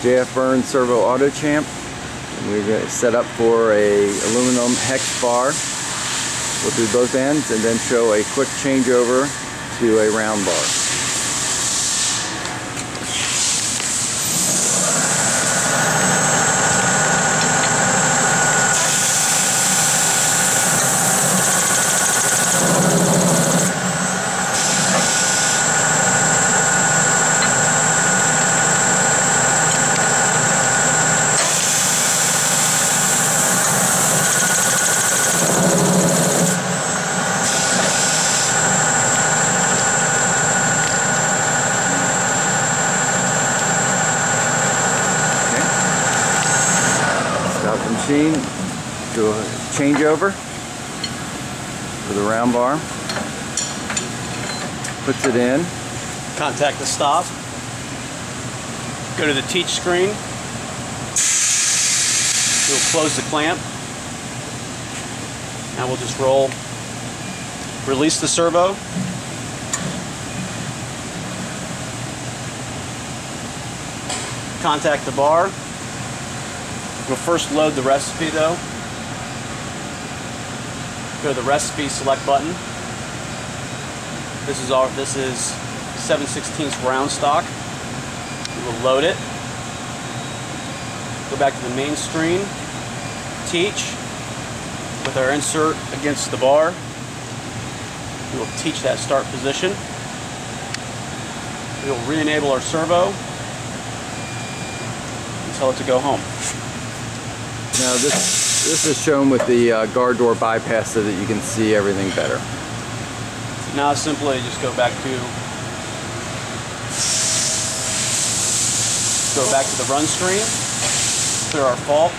JF Berns Servo Auto Champ. We're set up for a aluminum hex bar. We'll do both ends and then show a quick changeover to a round bar. Stop the machine, do a changeover for the round bar. Puts it in. Contact the stop. Go to the teach screen. We'll close the clamp. Now we'll just roll. Release the servo. Contact the bar. We'll first load the recipe though. Go to the recipe select button. This is our this is 7 16 round stock. We will load it. Go back to the main screen. Teach with our insert against the bar. We will teach that start position. We will re-enable our servo and tell it to go home. Now this this is shown with the uh, guard door bypass so that you can see everything better. Now simply just go back to go back to the run screen, clear our fault.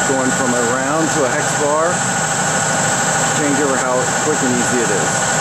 Shows going from a round to a hex bar. Change over how quick and easy it is.